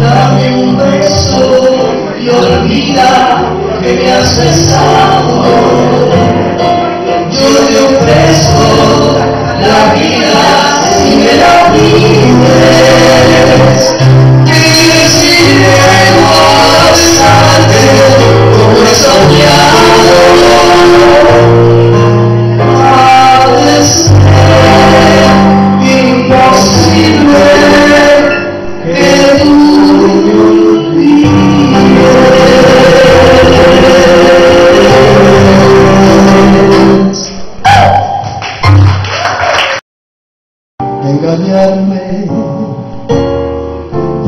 Dame un beso y olvida que me has besado.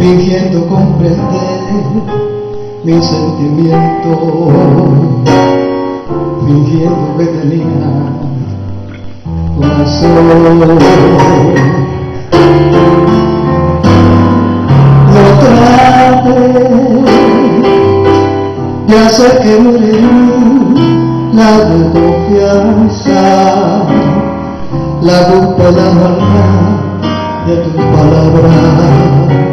fingiendo comprender mis sentimientos, fingiendo que tenía corazón. No trate de hacer que morir la desconfianza, la culpa y la maldad de tus palabras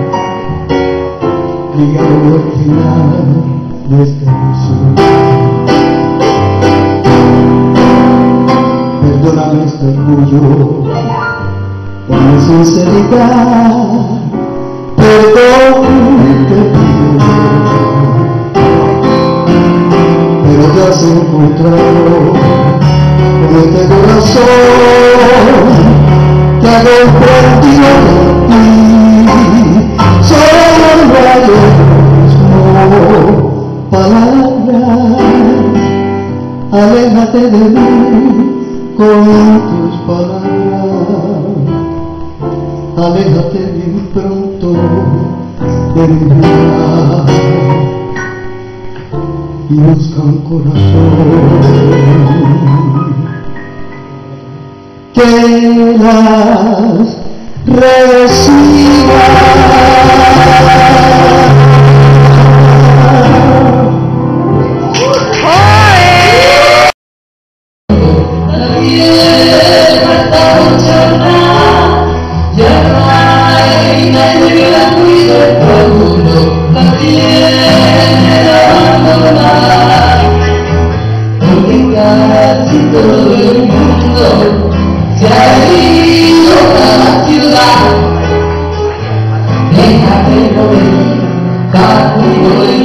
llegando al final de esta canción. Perdóname este orgullo, con mi sinceridad. aléjate bien pronto de mi vida y busca un corazón. Hallelujah.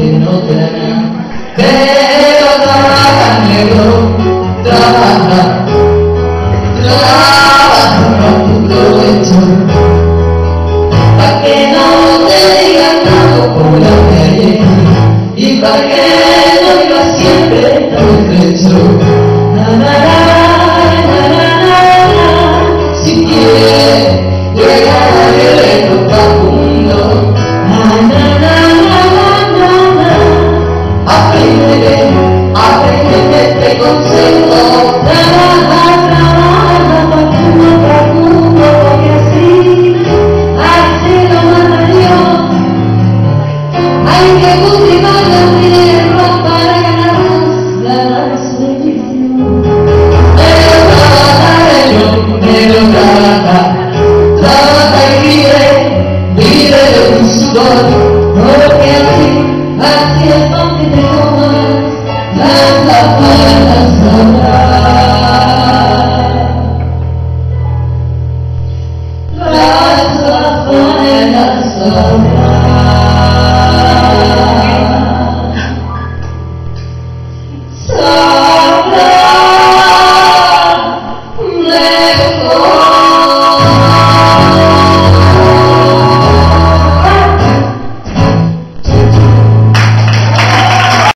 You know that. love.